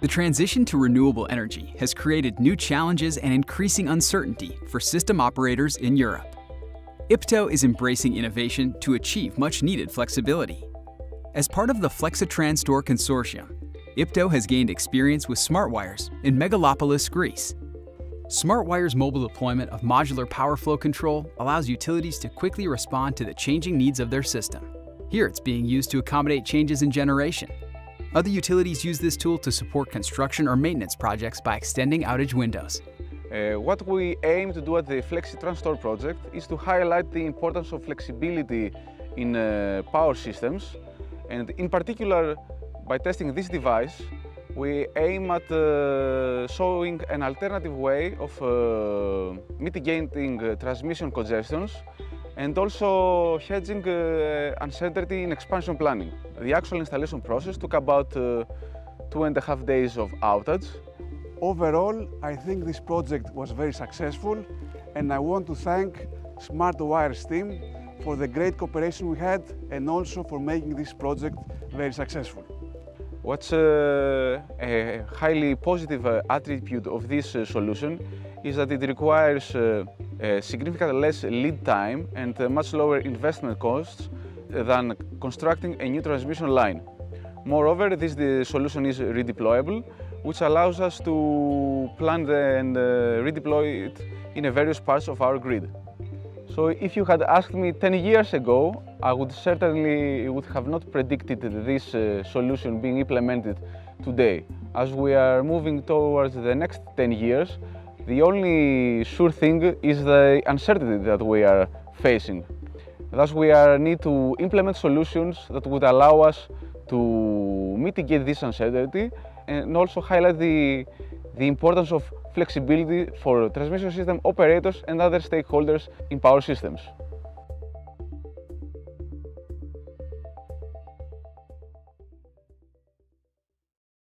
The transition to renewable energy has created new challenges and increasing uncertainty for system operators in Europe. IPTO is embracing innovation to achieve much needed flexibility. As part of the FlexiTran-Store consortium, IPTO has gained experience with Smart Wires in Megalopolis, Greece. Smart Wires' mobile deployment of modular power flow control allows utilities to quickly respond to the changing needs of their system. Here it's being used to accommodate changes in generation, other utilities use this tool to support construction or maintenance projects by extending outage windows. Uh, what we aim to do at the FlexiTran-Store project is to highlight the importance of flexibility in uh, power systems and in particular by testing this device we aim at uh, showing an alternative way of uh, mitigating uh, transmission congestions and also hedging uh, uncertainty in expansion planning. The actual installation process took about uh, two and a half days of outage. Overall, I think this project was very successful and I want to thank Smart Wires' team for the great cooperation we had and also for making this project very successful. What's uh, a highly positive attribute of this solution is that it requires significantly less lead time and much lower investment costs than constructing a new transmission line. Moreover, this solution is redeployable, which allows us to plan and uh, redeploy it in various parts of our grid. So if you had asked me 10 years ago, I would certainly would have not predicted this uh, solution being implemented today. As we are moving towards the next 10 years, the only sure thing is the uncertainty that we are facing. Thus, we are need to implement solutions that would allow us to mitigate this uncertainty and also highlight the, the importance of flexibility for transmission system operators and other stakeholders in power systems.